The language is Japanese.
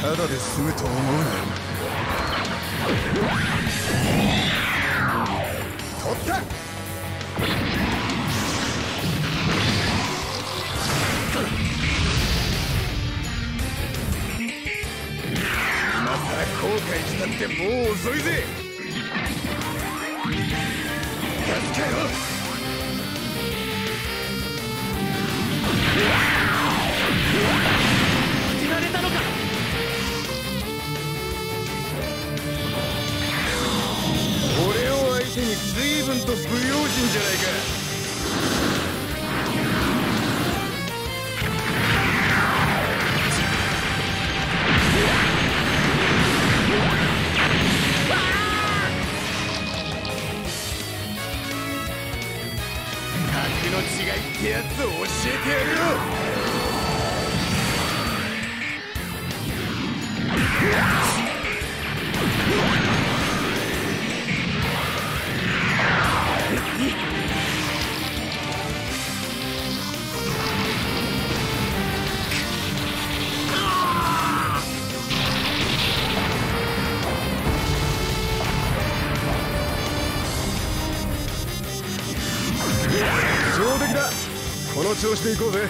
ただで済むと思うな取った。今さら後悔したってもう遅いぜ。随分と不用心じゃないか。格の違いってやつを教えてやるよ。上出来だ。この調子でいこうぜ。